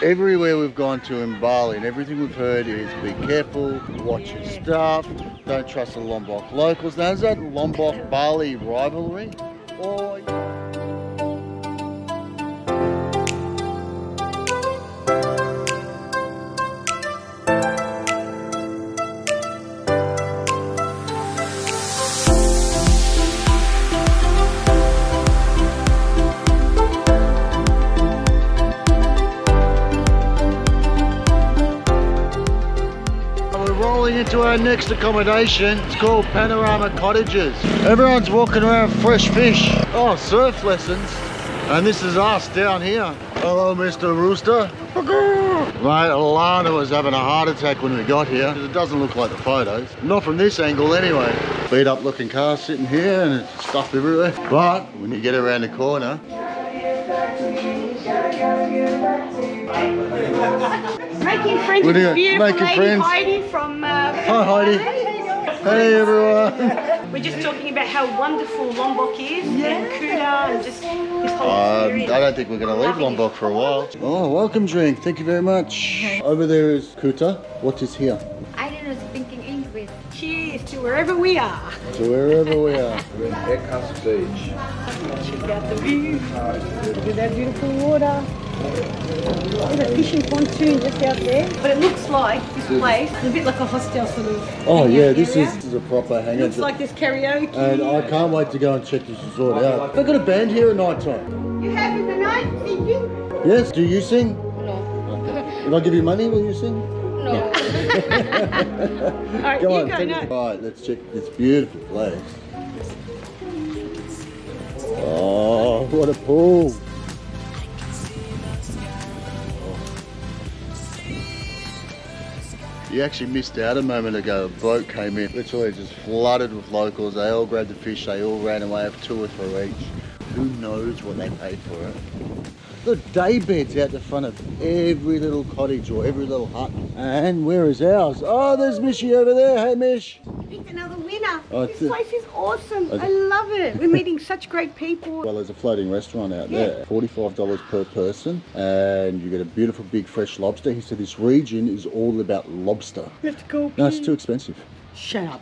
Everywhere we've gone to in Bali and everything we've heard is be careful, watch your stuff, don't trust the Lombok locals. Now is that Lombok Bali rivalry? Or next accommodation. It's called Panorama Cottages. Everyone's walking around fresh fish. Oh, surf lessons. And this is us down here. Hello, Mr. Rooster. Mate, Alana was having a heart attack when we got here. It doesn't look like the photos. Not from this angle anyway. Beat up looking car sitting here and it's stuff everywhere. But when you get around the corner, Making friends with beautiful making lady friends? Heidi from. Hi, Heidi. hey everyone. We're just talking about how wonderful Lombok is and Kuta and just this whole Um, experience. I don't think we're going to leave Lombok for a while. Oh, welcome drink. Thank you very much. Over there is Kuta. What is here? I don't know speaking English. Cheers to wherever we are. To wherever we are. We're in Ekas Beach. Check out the view. Look at that beautiful water. There's a fishing pontoon just out there. But it looks like this place is a bit like a hostel sort of. Oh yeah, this area. is, this is a proper hangout. Looks like there's karaoke. And I can't wait to go and check this resort out. They got a band here at night time. You having the night thinking? Yes, do you sing? No. Okay. If I give you money, will you sing? No. All right, you on, go take now. it. Let's check this beautiful place. Oh, what a pool. You actually missed out a moment ago. A boat came in, literally just flooded with locals. They all grabbed the fish, they all ran away with two or three each. Who knows what they paid for it? The day beds out the front of every little cottage or every little hut. And where is ours? Oh, there's Mishy over there. Hey, Mish. Another winner. Oh, this place is awesome. Oh, I love it. We're meeting such great people. Well, there's a floating restaurant out Yeah. there. $45 per person. And you get a beautiful big fresh lobster. He said this region is all about lobster. Let's go. No, it's too expensive. Shut up.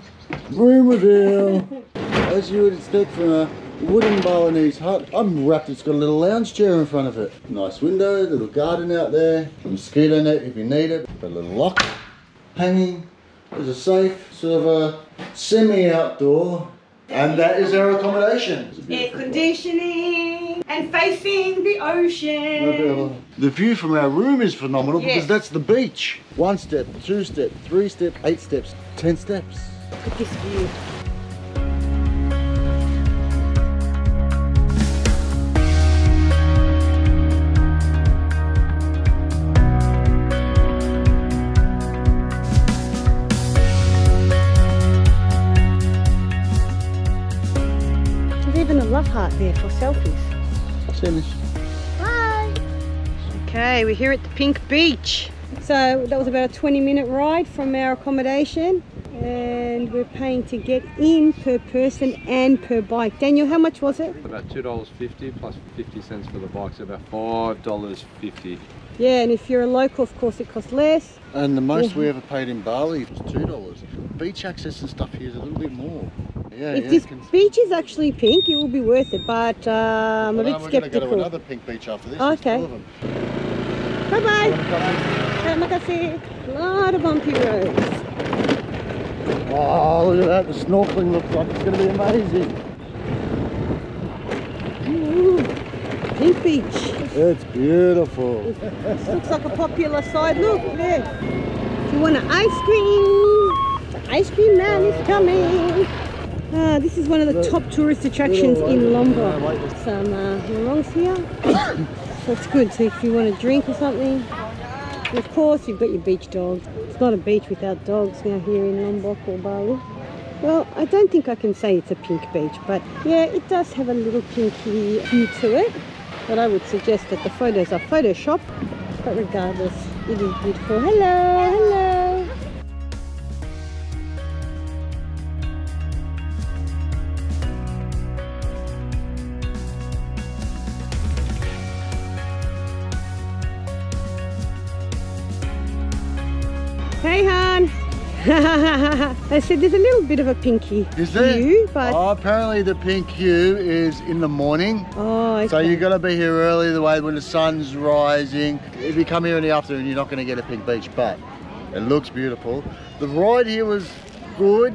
Room reveal. As you would expect from a wooden Balinese hut. I'm wrapped, it's got a little lounge chair in front of it. Nice window, little garden out there. A mosquito net if you need it. Got a little lock. Hanging. There's a safe, sort of a semi-outdoor. And that is our accommodation. Air conditioning and facing the ocean. The view from our room is phenomenal Yes. because that's the beach. One step, two step, three step, eight steps, ten steps. Look at this view. There for selfies. Finish. Bye. Okay, we're here at the Pink Beach. So that was about a 20 minute ride from our accommodation and we're paying to get in per person and per bike. Daniel, how much was it? About two dollars fifty plus fifty cents for the bike, so about five dollars fifty. Yeah, and if you're a local, of course, it costs less. And the most Yeah. we ever paid in Bali was two dollars. Beach access and stuff here is a little bit more. Yeah, if yeah. this can- beach is actually pink, it will be worth it, but uh, I'm a bit we're going to go to another pink beach after this. Okay. two of them. Bye bye. Terima. A lot of bumpy roads. Oh, look at that. The snorkeling looks like it's going to be amazing. Ooh, pink beach. It's beautiful. This looks like a popular side. Look there. If you want an ice cream, the ice cream man is coming. Ah, this is one of the top tourist attractions in Lombok. Some uh, longs here. That's good. So if you want a drink or something, and of course you've got your beach dogs. It's not a beach without dogs now here in Lombok or Bali. Well, I don't think I can say it's a pink beach, but yeah, it does have a little pinky hue to it. But I would suggest that the photos are Photoshop. But regardless, it is beautiful. Hello, hello. Hey, hi. I said there's a little bit of a pinky Is there? hue, but Oh, apparently the pink hue is in the morning. oh, okay. So you've got to be here early the way when the sun's rising. If you come here in the afternoon, you're not going to get a pink beach, but it looks beautiful. The ride here was good.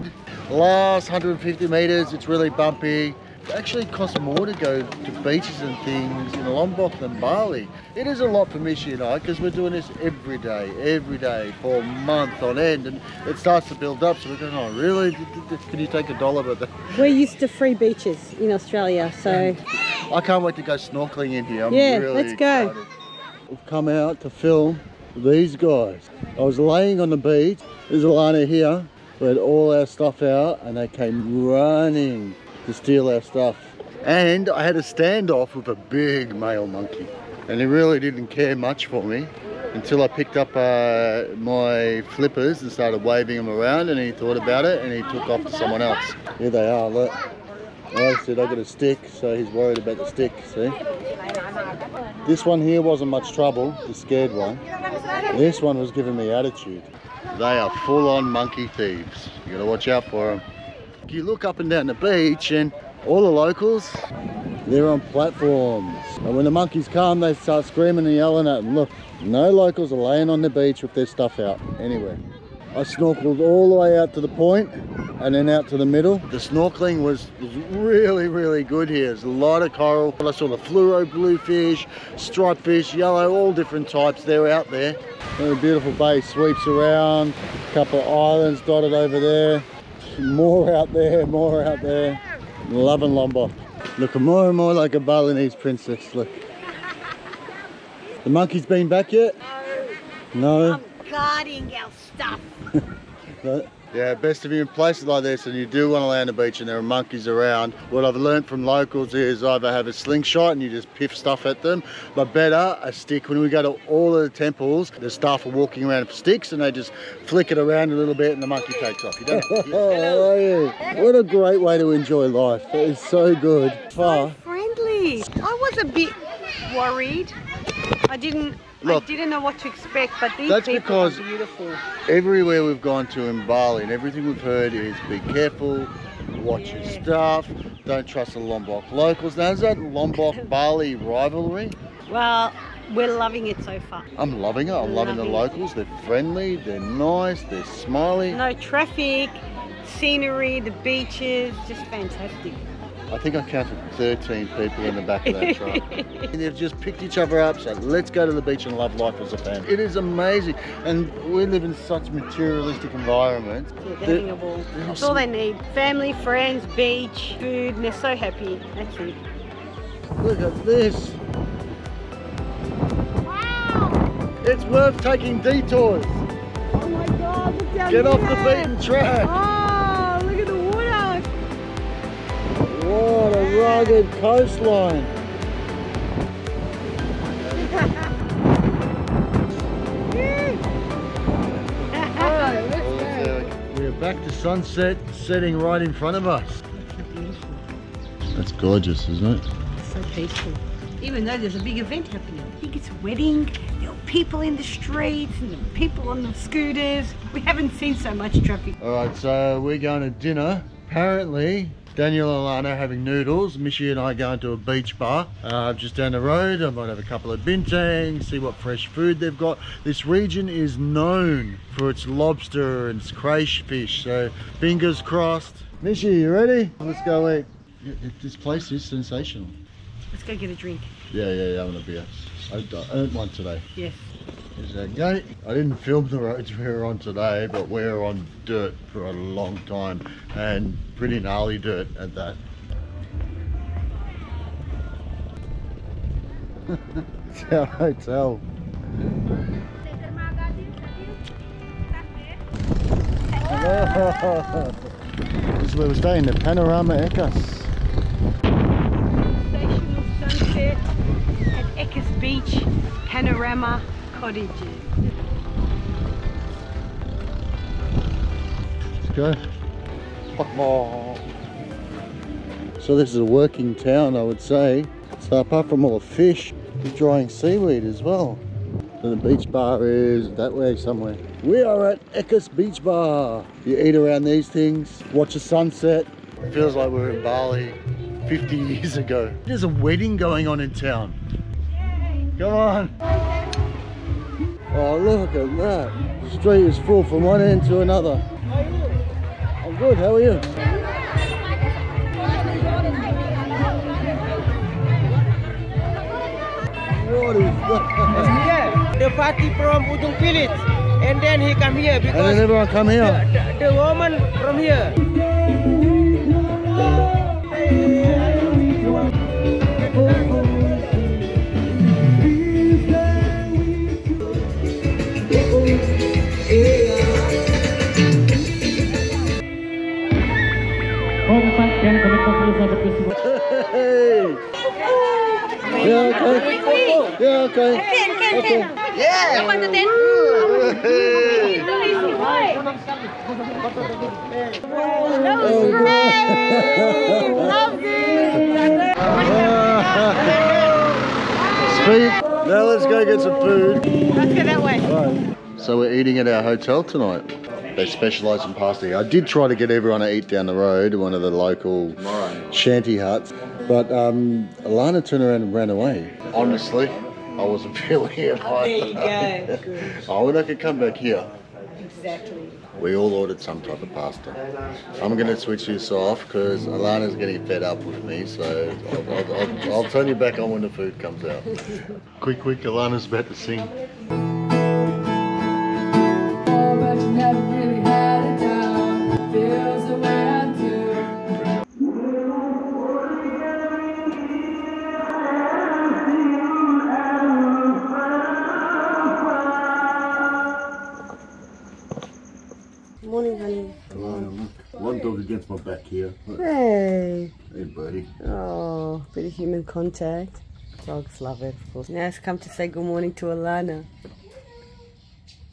Last 150 meters, it's really bumpy. It actually costs more to go to beaches and things in Lombok than Bali. It is a lot for Mishi and I because we're doing this every day, every day for a month on end, and it starts to build up. So we're going, oh, really? Can you take a dollar? But We're used to free beaches in Australia, so I can't wait to go snorkeling in here. I'm Yeah, really let's go. excited. We've come out to film these guys. I was laying on the beach. There's Alana here. We had all our stuff out and they came running to steal our stuff. And I had a standoff with a big male monkey. And he really didn't care much for me until I picked up uh, my flippers and started waving them around and he thought about it and he took off to someone else. Here they are, look. I said I got a stick, so he's worried about the stick, see? This one here wasn't much trouble, the scared one. This one was giving me attitude. They are full-on monkey thieves. You gotta watch out for them. You look up and down the beach and all the locals, they're on platforms. And when the monkeys come, they start screaming and yelling at them. Look, no locals are laying on the beach with their stuff out anywhere. I snorkeled all the way out to the point and then out to the middle. The snorkeling was, was really, really good here. There's a lot of coral. I saw the fluoro bluefish, striped fish, yellow, all different types. They're out there. And a beautiful bay sweeps around. A couple of islands dotted over there. More out there, more out there. Loving Lombok. Looking more and more like a Balinese princess. Look. The monkey's been back yet? No. I'm guarding our stuff. Yeah, best if you're in places like this and you do want to land a beach and there are monkeys around, what I've learned from locals is either have a slingshot and you just piff stuff at them, but better a stick. When we go to all of the temples, the staff are walking around with sticks and they just flick it around a little bit and the monkey takes off. You don't oh, yeah. What a great way to enjoy life. It is so good. Far. Friendly. I was a bit worried. I didn't. Look, I didn't know what to expect, but these that's people because- are beautiful. Everywhere we've gone to in Bali and everything we've heard is be careful, watch your stuff, don't trust the Lombok locals. Now, is that Lombok Bali rivalry? Well, we're loving it so far. I'm loving it. I'm loving the Loving it. locals. They're friendly, they're nice, they're smiley. No traffic, scenery, the beaches, just fantastic. I think I counted 13 people in the back of that truck. and they've just picked each other up, said, let's go to the beach and love life as a family. It is amazing. And we live in such materialistic environments. Yeah, they're They're- having they're That's all they need. Family, friends, beach, food, and they're so happy. That's it. Look at this. Wow! It's worth taking detours. Oh my god, look down Get off the beaten track. Oh, rugged coastline. We're back to sunset, setting right in front of us. That's gorgeous, isn't it? so peaceful. Even though there's a big event happening. I think it's a wedding. There are people in the streets and there are people on the scooters. We haven't seen so much traffic. All right, so we're going to dinner. Apparently, Daniel and Lana having noodles. Mishi and I going to a beach bar uh, just down the road. I might have a couple of bintangs, see what fresh food they've got. This region is known for its lobster and its crayfish, so fingers crossed. Mishi, you ready? Let's go eat. This place is sensational. Let's go get a drink. Yeah, yeah, yeah, gonna be a, I I earned one today. Yes. Is? I didn't film the roads we were on today, but we're on dirt for a long time and pretty gnarly dirt at that. it's our hotel. this is where we're staying, the Panorama Ekas. Sensational sunset at Ekas Beach Panorama Cottages. Let's go. So this is a working town, I would say. So apart from all the fish, they're drying seaweed as well. And the beach bar is that way somewhere. We are at Ekas Beach Bar. You eat around these things, watch a sunset. It feels like we're in Bali 50 years ago. There's a wedding going on in town. Come on. Oh, look at that. Street is full from one end to another. I'm good, how are you? What is that? here. The party from Ujung village. And then he come here And then because everyone come here. the, the woman from here. Okay. Yeah, okay. okay. Speed. Now let's go get some food. Let's go that way. Right. So we're eating at our hotel tonight. They specialise in pasta. I did try to get everyone to eat down the road, one of the local shanty huts, but um, Alana turned around and ran away. Honestly, I wasn't feeling it. There you go. Good. Oh, and I could come back here. Exactly. We all ordered some type of pasta. I'm going to switch this off because Alana's getting fed up with me, so I'll, I'll, I'll, I'll turn you back on when the food comes out. quick, quick, Alana's about to sing. Contact. Dogs love it, of course. Now it's come to say good morning to Alana.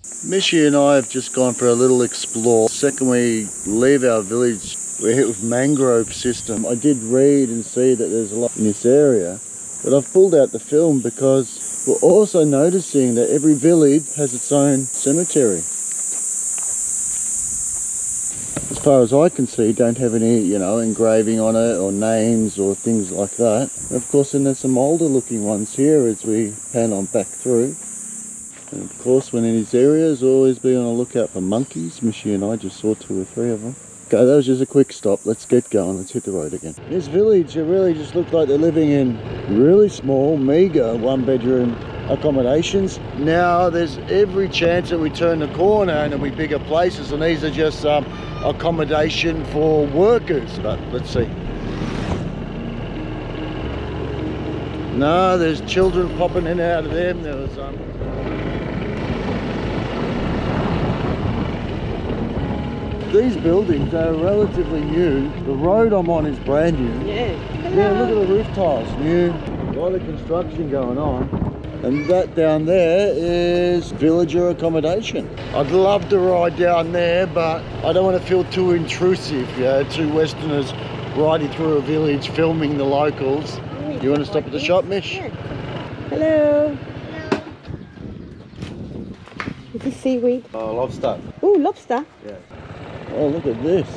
Mishy and I have just gone for a little explore. Second we leave our village, we're hit with mangrove system. I did read and see that there's a lot in this area, but I've pulled out the film because we're also noticing that every village has its own cemetery. As far as I can see, don't have any, you know, engraving on it or names or things like that. And of course, then there's some older looking ones here as we pan on back through. And of course, when in these areas, always be on a lookout for monkeys. Mishy and I just saw two or three of them. Okay, that was just a quick stop. Let's get going. Let's hit the road again. This village, it really just looked like they're living in really small, meagre one-bedroom accommodations. Now, there's every chance that we turn the corner and there'll be bigger places, and these are just um, accommodation for workers. But let's see. No, there's children popping in and out of them. There was um, These buildings are relatively new. The road I'm on is brand new. Yeah. Yeah, look at the roof tiles, new. A lot of construction going on. And that down there is villager accommodation. I'd love to ride down there, but I don't want to feel too intrusive, you know, two Westerners riding through a village filming the locals. You want to stop at the shop, Mish? Yeah. Hello. Is this seaweed? Oh, lobster. Oh, lobster. Yeah. Oh, look at this.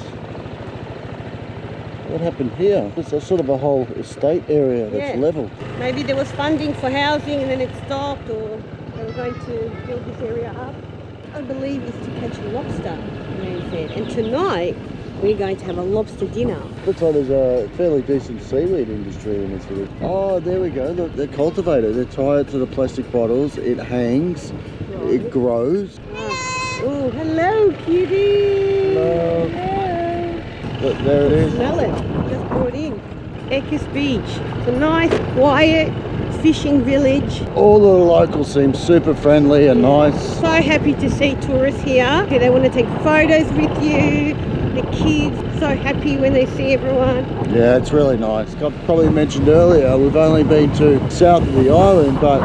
What happened here? It's a sort of a whole estate area that's Yeah. level. Maybe there was funding for housing and then it stopped or they were going to build this area up. I believe is to catch lobster, Mary said. And tonight we're going to have a lobster dinner. Looks like there's a fairly decent seaweed industry in this village. Oh, there we go. Look, they're cultivated. They tie it to the plastic bottles. It hangs. It grows. Oh, hello, cutie. Hello. Hello. Look, there it is. Smell it. Just brought in. Ekas Beach. It's a nice, quiet fishing village. All the locals seem super friendly and mm. nice. So happy to see tourists here. They want to take photos with you. The kids so happy when they see everyone. Yeah, it's really nice. I probably mentioned earlier, we've only been to south of the island, but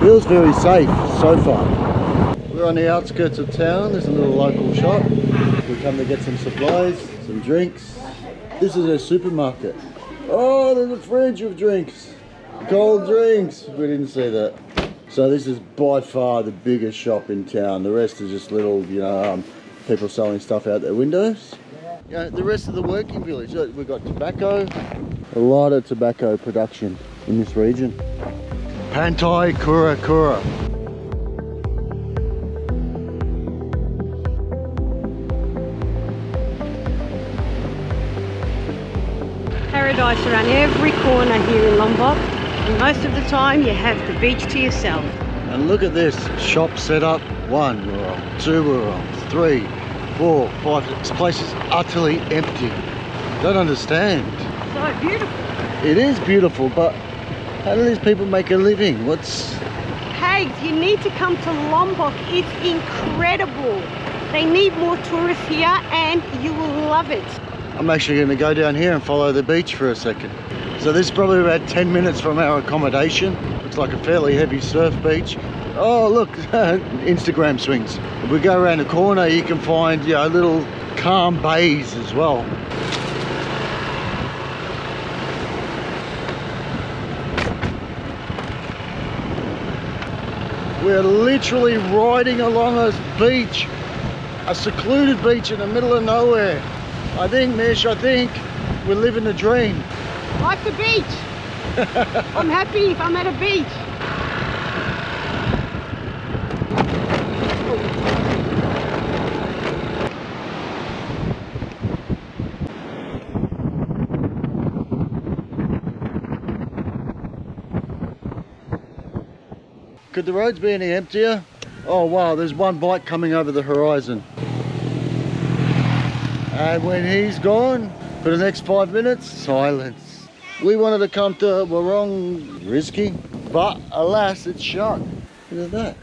feels very safe so far. We're on the outskirts of town. There's a little local shop. We come to get some supplies, some drinks. This is a supermarket. Oh, there's a fridge of drinks. Cold drinks. We didn't see that. So this is by far the biggest shop in town. The rest is just little, you know, um, people selling stuff out their windows. Know, the rest of the working village, we've got tobacco. A lot of tobacco production in this region. Pantai Kura Kura. Around every corner here in Lombok. And most of the time you have the beach to yourself. And look at this shop set up. One wurrong, two three, four, five. This place is utterly empty. Don't understand. So beautiful. It is beautiful, but how do these people make a living? What's Hey, you need to come to Lombok. It's incredible. They need more tourists here and you will love it. I'm actually going to go down here and follow the beach for a second. So this is probably about 10 minutes from our accommodation. Looks like a fairly heavy surf beach. Oh look, Instagram swings. If we go around the corner you can find you know, little calm bays as well. We're literally riding along a beach, a secluded beach in the middle of nowhere. I think, Mish, I think we're living the dream. Like the beach. I'm happy if I'm at a beach. Could the roads be any emptier? Oh wow, there's one bike coming over the horizon. And when he's gone, for the next five minutes, silence. We wanted to come to Warong Risky, but alas, it's shut. Look at that.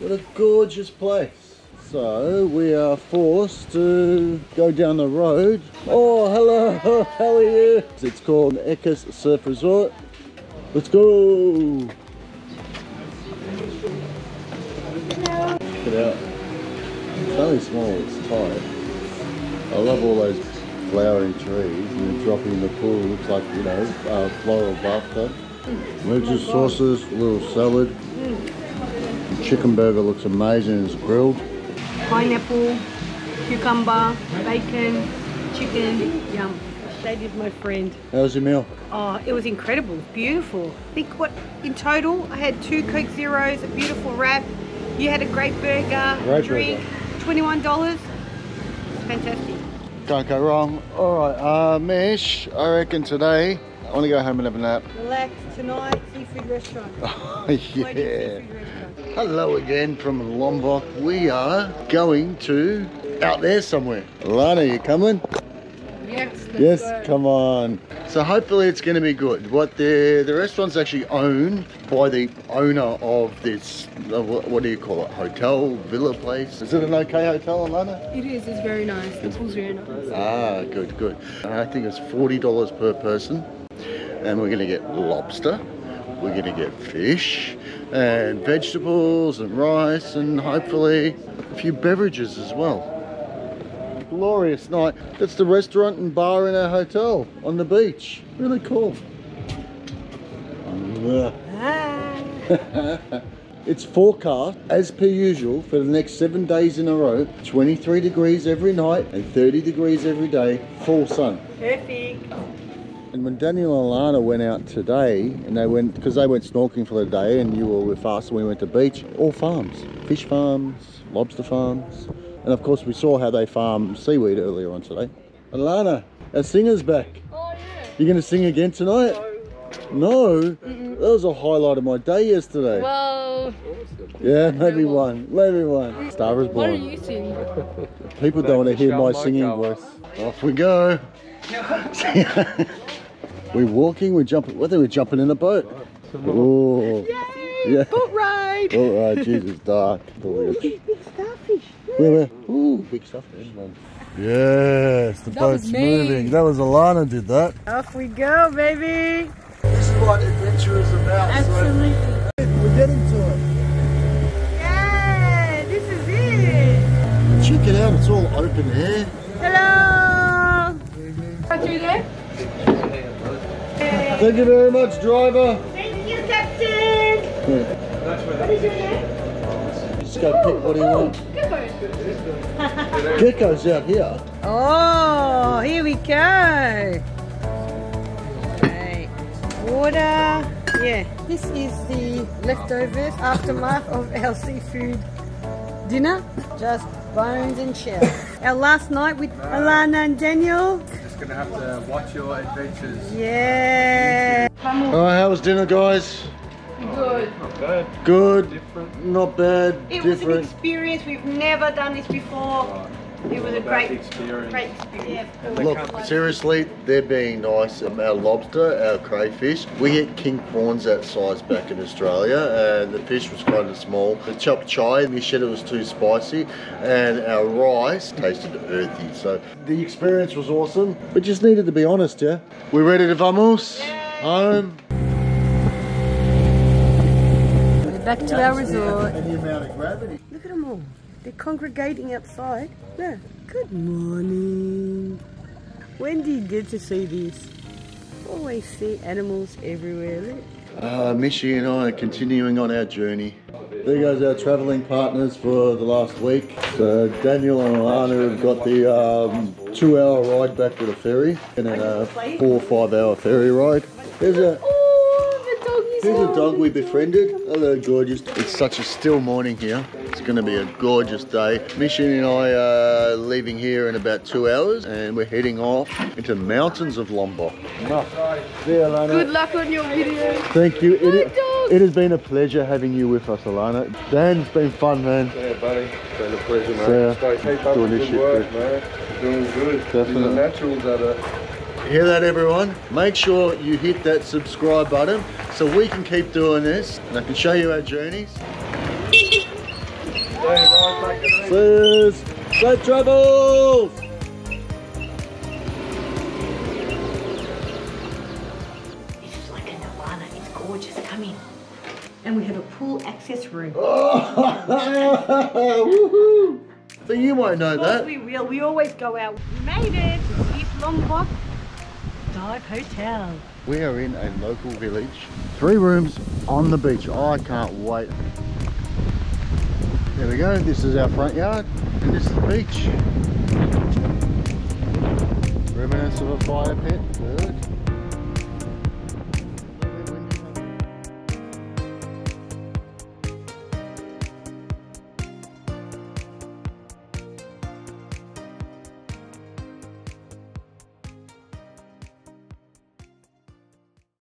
What a gorgeous place. So we are forced to go down the road. Oh, hello, how are you? It's called Ekas Surf Resort. Let's go. Check it out. It's only small, it's tight. I love all those flowering trees and then dropping in the pool looks like, you know, uh, floral bathtub. Lettuce sauces, a little salad. Chicken burger looks amazing, it's grilled. Pineapple, cucumber, bacon, chicken, yum. Shade is my friend. How was your meal? Oh, it was incredible, beautiful. I think what in total I had two Coke Zeros, a beautiful wrap. You had a great burger, Great drink, twenty-one dollars. Fantastic. Can't go wrong. All right, uh, Mish, I reckon today I want to go home and have a nap. Relax tonight, seafood restaurant. Oh, yeah. restaurant. Hello again from Lombok. We are going to out there somewhere. Lana, you coming? Yes. go. come on. So hopefully it's going to be good. What the the restaurant's actually owned by the owner of this. Uh, what, do you call it? Hotel, villa place? Is it an okay hotel, Alana? It is. It's very nice. The pool's very nice. Ah, good, good. I think it's forty dollars per person, and we're going to get lobster. We're going to get fish and vegetables and rice and hopefully a few beverages as well. Glorious night. That's the restaurant and bar in our hotel on the beach. Really cool. it's forecast, as per usual, for the next seven days in a row 23 degrees every night and 30 degrees every day, full sun. Perfect. And when Daniel and Lana went out today, and they went because they went snorkeling for the day, and you all were us, and we went to beach. All farms, fish farms, lobster farms, and of course we saw how they farm seaweed earlier on today. And Lana, our singer's back. Oh yeah. You gonna sing again tonight? No. No. That was a highlight of my day yesterday. Well, yeah, maybe one, maybe one. Star is born. what are you singing? People don't want to hear my singing Mokow. voice. Off we go. we're walking, we're jumping, what are we jumping in a boat? Oh, yeah. Boat ride. All right, oh, uh, Jesus, dark. Brilliant. Big starfish. Where, where? Ooh, big stuff there. Yes, the That boat's moving. That was Alana did that. Off we go, baby. This is what adventure is about. Absolutely. we're getting to it. Yeah, this is it. Check it out, it's all open air. Hello. Right through there. Thank you very much, driver. Thank you, Captain. What is your name? Just go pick what do you want. Gecko's out here. Oh, here we go. Okay. Water. Yeah, this is the leftovers, aftermath of our seafood dinner. Just bones and shells. our last night with Alana and Daniel. Just gonna have to watch your adventures. Yeah. All right, how was dinner, guys? Good. Not bad. Good, Different. not bad, It was an different. experience. We've never done this before. It was a About great, experience. great experience. Look, seriously, they're being nice. Our lobster, our crayfish, we get king prawns that size back in Australia, and the fish was kind of small. The chop chai, we said it was too spicy, and our rice tasted earthy. So the experience was awesome, We just needed to be honest, yeah? We ready to vamos? Home? We're back to our resort. And amount of gravity. Look at them all. They're congregating outside. Yeah. Good morning. When do you get to see this? Always see animals everywhere. Look. Uh, Mishi and I are continuing on our journey. There goes our travelling partners for the last week. So Daniel and Alana have got the um, two-hour ride back to the ferry and then a four or five-hour ferry ride. There's a the dog is there's a dog we befriended. Oh, Hello, gorgeous. It's such a still morning here. It's going to be a gorgeous day. Mission and I are leaving here in about two hours, and we're heading off into the mountains of Lombok. See you, Alana. Good luck on your video. Thank you. It, dog. it has been a pleasure having you with us, Alana. Dan, it's been fun, man. Yeah, buddy. It's been a pleasure, So, man. Stay keep up doing this good shit, work, too. man. Doing good. Definitely. You're the naturals at it. Hear that, everyone? Make sure you hit that subscribe button so we can keep doing this and I can show you our journeys. Safe travels! This is like a nirvana. It's gorgeous. Come in. And we have a pool access room. Woohoo! So you won't know that. we will. We always go out. We made it. It's Lombok Dive Hotel. We are in a local village. Three rooms on the beach. Oh, I can't wait. There we go. This is our front yard. And this is the beach. Remnants of a fire pit. Good.